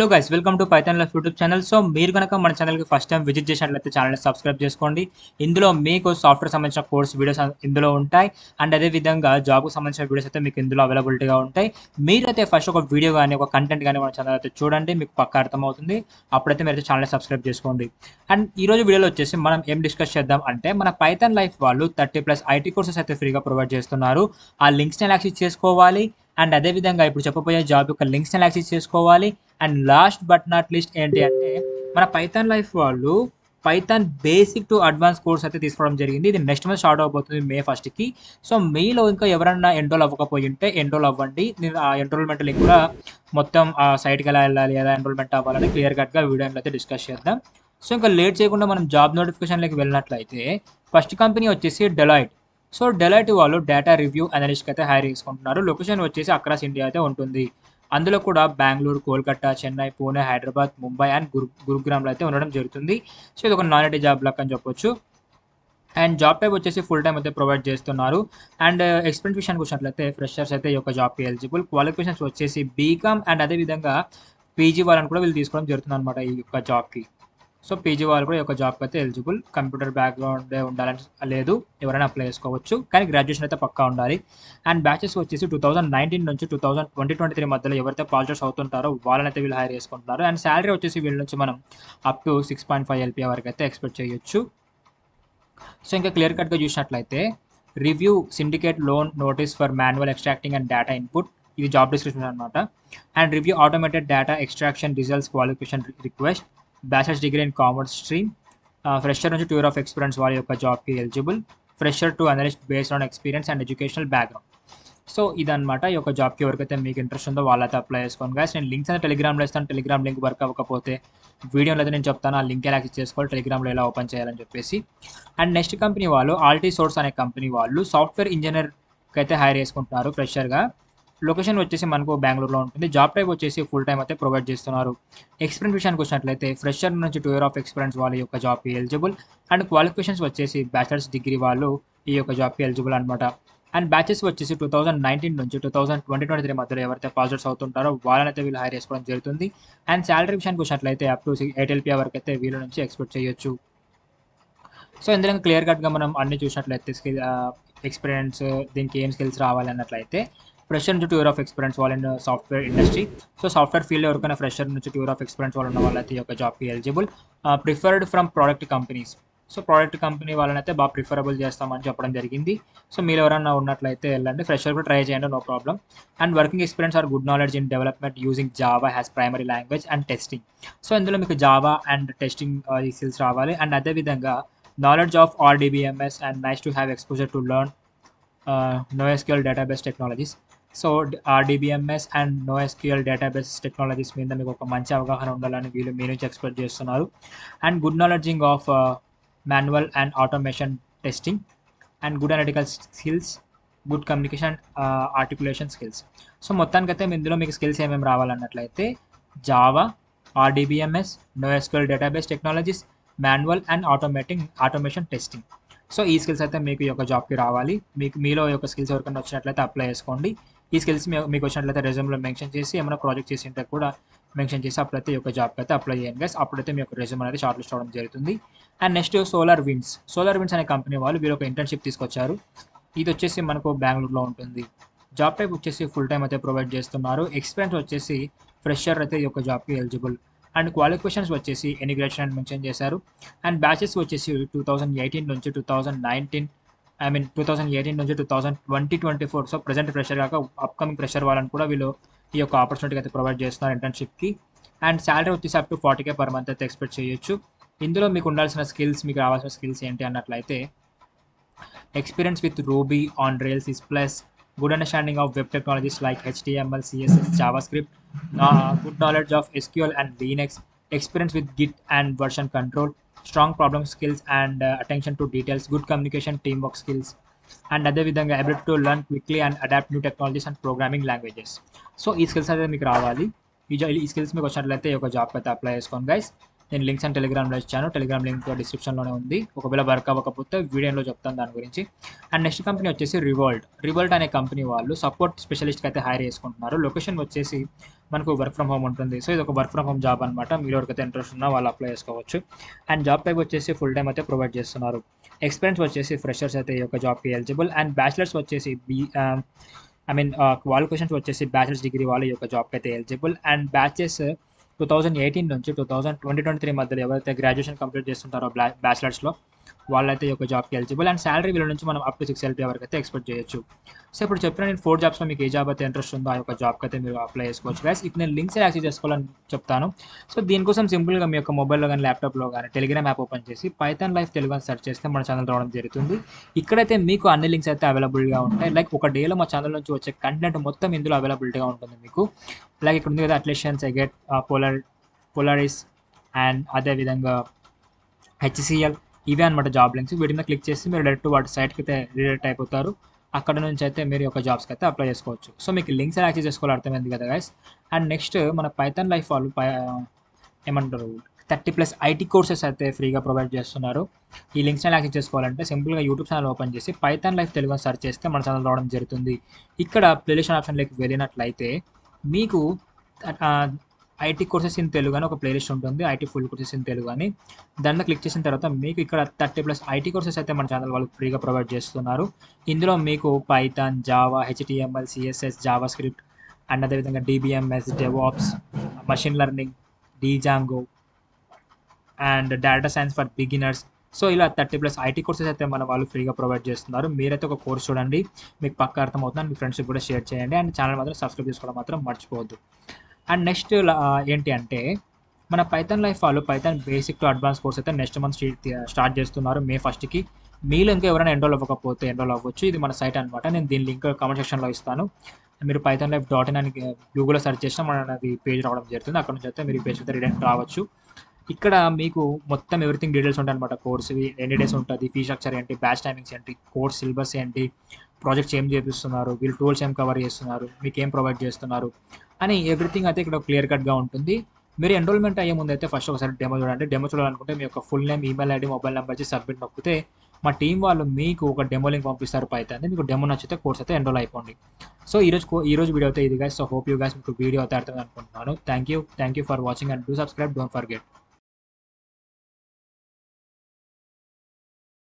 Hello guys welcome to Python life YouTube channel so మీరు కనుక మన ఛానల్కి ఫస్ట్ టైం విజిట్ చేసినట్లయితే ఛానల్ని సబ్స్క్రైబ్ చేసుకోండి. ఇందులో మీకు సాఫ్ట్వేర్ సంబంధించిన కోర్స్ వీడియోస్ ఇందులో ఉంటాయి. అండ్ అదేవిధంగా జాబ్కు సంబంధించిన వీడియోస్ అయితే మీకు ఇందులో అవైలబిలిటీగా ఉంటాయి. మీరైతే ఫస్ట్ ఒక వీడియో కానీ ఒక కంటెంట్ కానీ మన ఛానల్ అయితే చూడండి మీకు పక్కా అర్థమవుతుంది. అప్పుడైతే మీరు ఛానల్ని సబ్స్క్రైబ్ చేసుకోండి. అండ్ ఈ రోజు వీడియోలో వచ్చేసి మనం ఏం డిస్కస్ చేద్దాం అంటే మన పైథాన్ లైఫ్ వాళ్ళు థర్టీ ప్లస్ ఐటీ కోర్సెస్ అయితే ఫ్రీగా ప్రొవైడ్ చేస్తున్నారు. ఆ లింక్స్ని యాక్సెస్ చేసుకోవాలి? అండ్ అదేవిధంగా ఇప్పుడు చెప్పబోయే జాబ్ యొక్క లింక్స్ని యాక్సెస్ చేసుకోవాలి? And last but not least ఏంటి అంటే మన పైథాన్ లైఫ్ వాళ్ళు Python basic to advance course అయితే తీసుకోవడం జరిగింది. ఇది నెక్స్ట్ మంత్ స్టార్ట్ అవబోతుంది మే ఫస్ట్కి సో మేలో ఇంకా ఎవరన్నా ఎన్రోల్ అవ్వకపోయి ఉంటే ఎన్రోల్ అవ్వండి. నేను ఆ ఎన్రోల్మెంట్ లింక్ కూడా మొత్తం ఆ సైట్కి ఎలా వెళ్ళాలి ఎలా ఎన్రోల్మెంట్ అవ్వాలని క్లియర్ కట్గా వీడియోలో అయితే డిస్కస్ చేద్దాం. సో ఇంకా లేట్ చేయకుండా మనం జాబ్ నోటిఫికేషన్లోకి వెళ్ళినట్లయితే ఫస్ట్ కంపెనీ వచ్చేసి డెలాయిట్ సో డెలైట్ వాళ్ళు డేటా రివ్యూ అనలిస్ట్ అయితే హైర్ చేసుకుంటున్నారు. లొకేషన్ వచ్చేసి అక్రాస్ ఇండియా అయితే ఉంటుంది. అందులో కూడా బెంగళూరు కోల్కతా చెన్నై పూణే హైదరాబాద్ ముంబై అండ్ గురు గురుగ్రామ్లో అయితే ఉండడం జరుగుతుంది. సో ఇది ఒక నాన్ ఐటీ జాబ్ లక్ అని చెప్పొచ్చు. అండ్ జాబ్ టైప్ వచ్చేసి ఫుల్ టైం అయితే ప్రొవైడ్ చేస్తున్నారు. అండ్ ఎక్స్పీరియన్స్ విషయానికి వచ్చినట్లయితే ఫ్రెషర్స్ అయితే ఈ యొక్క జాబ్కి ఎలిజిబుల్. క్వాలిఫికేషన్స్ వచ్చేసి బీకామ్ అండ్ అదేవిధంగా పీజీ వాళ్ళని కూడా వీళ్ళు తీసుకోవడం జరుగుతుంది అనమాట ఈ యొక్క జాబ్కి. సో పీజీ వాళ్ళు కూడా ఈ యొక్క జాబ్కి అయితే ఎలిజిబుల్ కంప్యూటర్ బ్యాక్గ్రౌండ్ ఉండాలని లేదు. ఎవరైనా అప్లై చేసుకోవచ్చు. కానీ గ్రాడ్యుయేషన్ అయితే పక్కా ఉండాలి. అండ్ బ్యాచెస్ వచ్చేసి టూ థౌసండ్ నైన్టీన్ నుంచి two thousand twenty twenty three మధ్యలో ఎవరైతే పాలిటర్స్ అవుతుంటారో వాళ్ళనైతే వీళ్ళు హైర్ చేసుకుంటున్నారు. అండ్ శాలరీ వచ్చేసి వీళ్ళ నుంచి మనం up to six point five LP వరకు అయితే ఎక్స్పెక్ట్ చేయొచ్చు. సో ఇంకా క్లియర్ కట్గా చూసినట్లయితే review syndicate loan notice for manual extracting and data input ఇది జాబ్ డిస్క్రిప్షన్ అనమాట and review automated data extraction results qualification request bachelor's degree in commerce stream fresher నుంచి tour of experience వాళ్ళ యొక్క జాబ్కి eligible fresher to analyst based on experience and educational background so ఇదనమాట ఈ యొక్క జాబ్కి ఎవరికైతే మీకు ఇంట్రెస్ట్ ఉందో వాళ్ళైతే అప్లై చేసుకోండి. గాయస్ నేను లింక్స్ అయితే టెలిగ్రామ్లో ఇస్తాను. టెలిగ్రామ్ లింక్ వర్క్ అవ్వకపోతే వీడియోలో అయితే నేను చెప్తాను. ఆ లింక్ ఎలా యాక్సెస్ చేసుకోవాలి. టెలిగ్రామ్లో ఎలా ఓపెన్ చేయాలని చెప్పేసి. అండ్ నెక్స్ట్ కంపెనీ వాళ్ళు ఆల్టీ సోర్స్ అనే కంపెనీ వాళ్ళు సాఫ్ట్వేర్ ఇంజనీర్కి అయితే హైర్ చేసుకుంటున్నారు ఫ్రెషర్గా లొకేషన్ వచ్చేసి మనకు బెంగళూరులో ఉంటుంది. జాబ్ టైప్ వచ్చేసి ఫుల్ టైం అయితే ప్రొవైడ్ చేస్తున్నారు. ఎక్స్పీరియన్స్ విషయానికి వచ్చినట్లయితే ఫ్రెషర్ నుంచి టూ ఇయర్ ఆఫ్ ఎక్స్పీరియన్స్ వాళ్ళ యొక్క జాబ్కి ఎలిజిబుల్ అండ్ క్వాలిఫికేషన్స్ వచ్చేసి బ్యాచిలర్స్ డిగ్రీ వాళ్ళు ఈ యొక్క జాబ్కి ఎలిజిబుల్ అనమాట అండ్ బ్యాచెస్ వచ్చేసి టూ థౌసండ్ నైన్టీన్ నుంచి two thousand twenty twenty three మధ్యలో ఎవరైతే పాజిటర్స్ అవుతుంటారో వాళ్ళనైతే వీళ్ళు హైర్ చేసుకోవడం జరుగుతుంది. అండ్ శాలరీ విషయానికి వచ్చినట్లయితే అప్ టు ఎయిట్ ఎల్పీ వరకు అయితే వీళ్ళ నుంచి ఎక్స్పెక్ట్ చేయొచ్చు. సో ఇందులో క్లియర్ కట్గా మనం అన్ని చూసినట్లయితే స్కిల్ ఎక్స్పీరియన్స్ uh, దీనికి ఏం స్కిల్స్ రావాలి అన్నట్లయితే ఫ్రెషర్ నుంచి టూర్ ఆఫ్ ఎక్స్పీరియన్స్ వాళ్ళు in software industry so software field ఎవరికైనా ఫ్రెషర్ నుంచి టూర్ ఆఫ్ ఎక్స్పీరియన్స్ వాళ్ళు ఉన్న వాళ్ళైతే ఈ యొక్క జాబ్కి eligible preferred from product companies so product company వాళ్ళనైతే బాగా ప్రిఫరబుల్ చేస్తామని చెప్పడం జరిగింది. సో మీరు ఎవరైనా ఉన్నట్లయితే వెళ్ళండి. ఫ్రెషర్ కూడా ట్రై చేయండి no problem and working experience or good knowledge in development using Java has primary language and testing so ఇందులో మీకు జావా అండ్ టెస్టింగ్ ఈ స్కిల్స్ రావాలి. అండ్ అదేవిధంగా knowledge of R DBMS and nice to have exposure to learn NoSQL database technologies so RDBMS and NoSQL database technologies మీద మీకు ఒక మంచి అవగాహన ఉండాలని వీళ్ళు మీ నుంచి ఎక్స్పెక్ట్ చేస్తున్నారు. And good knowledge in of manual and automation testing and good analytical skills good communication articulation skills so మొత్తానికైతే ఇందులో మీకు స్కిల్స్ ఏమేమి రావాలన్నట్లయితే Java RDBMS NoSQL database technologies manual and automating automation testing so ఈ skills అయితే మీకు ఈ యొక్క జాబ్కి రావాలి. మీకు మీలో యొక్క స్కిల్స్ ఎవరికైనా వచ్చినట్లయితే అప్లై చేసుకోండి. ఈ స్కిల్స్ మీకు వచ్చినట్లయితే రెజ్యూమ్లో మెన్షన్ చేసి ఏమైనా ప్రాజెక్ట్ చేసి ఉంటే కూడా మెన్షన్ చేసి అప్పుడైతే ఈ యొక్క జాబ్కి అయితే అప్లై చేయండి గైస్ అప్పుడైతే మీ యొక్క రెజ్యూమ్ అనేది షార్ట్ లిస్ట్ అవ్వడం జరుగుతుంది. And next SolarWinds SolarWinds అనే కంపెనీ వాళ్ళు వీరు ఒక ఇంటర్న్షిప్ తీసుకొచ్చారు. ఇది వచ్చేసి మనకు బెంగళూరులో ఉంటుంది. జాబ్ టైప్ వచ్చేసి ఫుల్ టైం అయితే ప్రొవైడ్ చేస్తున్నారు. ఎక్స్పీరియన్స్ వచ్చేసి ఫ్రెషర్ అయితే ఈ యొక్క జాబ్కి ఎలిజిబుల్ అండ్ క్వాలిఫికేషన్స్ వచ్చేసి ఎనిగ్రేషన్ అని మెన్షన్ చేశారు. అండ్ బ్యాచెస్ వచ్చేసి టూ థౌజండ్ ఎయిటీన్ నుంచి two thousand nineteen I mean two thousand eighteen నుంచి two thousand twenty twenty four so present fresher కాక అప్కమింగ్ ప్రెషర్ వాళ్ళని కూడా వీళ్ళు ఈ యొక్క ఆపర్చునిటీ అయితే ప్రొవైడ్ చేస్తున్నారు ఇంటర్న్షిప్కి అండ్ శాలరీ వచ్చేసి up to forty K per month అయితే ఎక్స్పెక్ట్ చేయొచ్చు. ఇందులో మీకు ఉండాల్సిన స్కిల్స్ మీకు రావాల్సిన స్కిల్స్ ఏంటి అన్నట్లయితే experience with Ruby on Rails is plus good understanding of web technologies like HTML CSS JavaScript good knowledge of SQL and Linux experience with Git and version control strong problem skills and attention to details good communication team work skills and అదేవిధంగా ability to learn quickly and adapt new technologies and programming languages so ఈ skills అయితే మీకు రావాలి ఈ ఈ skills మీకు వచ్చినట్లయితే ఒక జాబ్ అయితే అప్లై చేసుకోండి గైస్ నేను లింక్స్ అండ్ టెలిగ్రామ్లో ఇచ్చాను. టెలిగ్రామ్ లింక్ డిస్క్రిప్షన్లోనే ఉంది. ఒకవేళ వర్క్ అవ్వకపోతే వీడియోలో చెప్తాను దాని గురించి. అండ్ నెక్స్ట్ కంపెనీ వచ్చేసి రివోల్ట్ రివోల్ట్ అనే కంపెనీ వాళ్ళు సపోర్ట్ స్పెషలిస్ట్కి అయితే హైర్ చేసుకుంటున్నారు. లొకేషన్ వచ్చేసి మనకు వర్క్ ఫ్రమ్ హోమ్ ఉంటుంది. సో ఇది ఒక వర్క్ ఫ్రమ్ హోమ్ జాబ్ అనమాట మీరు ఎవరికైతే ఇంట్రెస్ట్ ఉన్నా వాళ్ళు అప్లై చేసుకోవచ్చు. అండ్ జాబ్ టైప్ వచ్చేసి ఫుల్ టైం అయితే ప్రొవైడ్ చేస్తున్నారు. ఎక్స్పీరియన్స్ వచ్చేసి ఫ్రెషర్స్ అయితే ఈ యొక్క జాబ్కి ఎలిజిబుల్ అండ్ బ్యాచిలర్స్ వచ్చేసి బీ ఐ మీన్ క్వాలిఫికేషన్స్ వచ్చేసి బ్యాచిలర్స్ డిగ్రీ వాళ్ళు ఈ యొక్క జాబ్కి అయితే eligible and batches two thousand eighteen నుంచి two thousand twenty twenty three మధ్యలో ఎవరైతే గ్రాడ్యుయేషన్ కంప్లీట్ చేస్తుంటారో బ్యాచిలర్స్లో వాళ్ళైతే ఈ యొక్క జాబ్కి ఎలిజిబుల్ అండ్ శాలరీ వీళ్ళ నుంచి మనం అప్ టు సిక్స్ ఎల్పీ వరకు అయితే ఎక్స్పెక్ట్ చేయొచ్చు. సో ఇప్పుడు చెప్పిన నేను ఫోర్ జాబ్స్లో మీకు ఏ జాబ్ అయితే ఇంట్రెస్ట్ ఉందో ఆ యొక్క జాబ్కి అయితే మీరు అప్లై చేసుకోవచ్చు. గైస్ ఇప్పుడు నేను లింక్స్ యాక్సెస్ చేసుకోవాలని చెప్తాను. సో దీనికోసం సింపుల్గా మీ యొక్క మొబైల్లో కానీ ల్యాప్టాప్లో కానీ టెలిగ్రామ్ యాప్ ఓపెన్ చేసి పైథాన్ లైఫ్ తెలుగు అని సెర్చ్ చేస్తే మన ఛానల్ రావడం జరుగుతుంది. ఇక్కడైతే మీకు అన్ని లింక్స్ అయితే అవైలబుల్గా ఉంటాయి. లైక్ ఒక డేలో మా ఛానల్ నుంచి వచ్చే కంటెంట్ మొత్తం ఇందులో అవైలబిలిటీగా ఉంటుంది మీకు. లైక్ ఇక్కడ ఉంది కదా అట్లేషన్స్ ఎగెట్ పోలర్ పోలారిస్ అండ్ అదేవిధంగా హెచ్సిఎల్ ఇవే అనమాట జాబ్ లింక్స్ వీటి మీద క్లిక్ చేసి మీరు డైరెక్ట్ వాటి సైట్కి అయితే రిలేట్ అయిపోతారు. అక్కడ నుంచి అయితే మీరు ఒక జాబ్స్కి అయితే అప్లై చేసుకోవచ్చు. సో మీకు లింక్స్ యాక్సెస్ చేసుకోవాలి అర్థమైంది కదా గైస్ అండ్ నెక్స్ట్ మన పైథాన్ లైఫ్ వాళ్ళు పై ఏమంటారు? థర్టీ ప్లస్ ఐటీ కోర్సెస్ అయితే ఫ్రీగా ప్రొవైడ్ చేస్తున్నారు. ఈ లింక్స్ యాక్సెస్ చేసుకోవాలంటే సింపుల్గా యూట్యూబ్ ఛానల్ ఓపెన్ చేసి పైథాన్ లైఫ్ తెలుగు అని సెర్చ్ చేస్తే మన ఛానల్ రావడం జరుగుతుంది. ఇక్కడ ప్లేలిస్ట్ ఆప్షన్లోకి వెళ్ళినట్లయితే మీకు ఐటీ కోర్సెస్ ఇన్ తెలుగు అని ఒక ప్లేలిస్ట్ ఉంటుంది IT full courses in Telugu అని. దాంట్లో క్లిక్ చేసిన తర్వాత మీకు ఇక్కడ థర్టీ ప్లస్ ఐటీ కోర్సెస్ అయితే మన ఛానల్ వాళ్ళు ఫ్రీగా ప్రొవైడ్ చేస్తున్నారు. ఇందులో మీకు Python Java HTML CSS JavaScript and అదేవిధంగా DBMS DevOps machine learning Django and data science for beginners so ఇలా థర్టీ ప్లస్ ఐటీ కోర్సెస్ అయితే మన వాళ్ళు ఫ్రీగా ప్రొవైడ్ చేస్తున్నారు. మీరైతే ఒక కోర్స్ చూడండి మీకు పక్క అర్థమవుతుంది మీ ఫ్రెండ్స్కి కూడా షేర్ చేయండి. అండ్ ఛానల్ మాత్రం సబ్స్క్రైబ్ చేసుకోవడం మాత్రం మర్చిపోవద్దు. అండ్ నెక్స్ట్ ఏంటి అంటే మన పైథాన్ లైఫ్ వాళ్ళు Python basic to advance course అయితే నెక్స్ట్ మంత్ స్టార్ట్ చేస్తున్నారు మే ఫస్ట్కి మీలో ఇంకా ఎవరైనా ఎన్రోల్ అవ్వకపోతే ఎన్రోల్ అవ్వచ్చు. ఇది మన సైట్ అనమాట నేను దీని లింక్ కామెంట్ సెక్షన్లో ఇస్తాను. మీరు పైథాన్ లైఫ్ డాట్ ఇన్ అని గూగుల్లో సెర్చ్ చేసినా మనది పేజ్ రావడం జరుగుతుంది. అక్కడ నుంచి అయితే మీరు పేజ్ అయితే రిడెంట్ రావచ్చు. ఇక్కడ మీకు మొత్తం ఎవ్రీథింగ్ డీటెయిల్స్ ఉంటాయి అనమాట కోర్స్ ఎన్ని డేస్ ఉంటుంది ఫీ స్ట్రక్చర్ ఏంటి బ్యాచ్ టైమింగ్స్ ఏంటి కోర్స్ సిలబస్ ఏంటి ప్రాజెక్ట్స్ ఏం చేపిస్తున్నారు వీళ్ళు టూల్స్ ఏం కవర్ చేస్తున్నారు మీకు ఏం ప్రొవైడ్ చేస్తున్నారు అని ఎవ్రీథింగ్ అయితే ఇక్కడ క్లియర్ కట్గా ఉంటుంది. మీరు ఎన్రోల్మెంట్ అయ్యే ముందు అయితే ఫస్ట్ ఒకసారి డెమో చూడండి. డెమో చూడాలనుకుంటే మీ యొక్క full name email ID mobile number ఇచ్చి సబ్మిట్ నొక్కితే మా టీం వాళ్ళు మీకు ఒక డెమో లింక్ పంపిస్తారు పైతే మీకు డెమో నచ్చితే కోర్స్ అయితే ఎన్రోల్ అయిపోండి. సో ఈ రోజు ఈ రోజు వీడియో అయితే ఇది guys so hope you guys మీకు వీడియో అయితే అర్థం అనుకుంటున్నాను. Thank you thank you for watching and do subscribe don't forget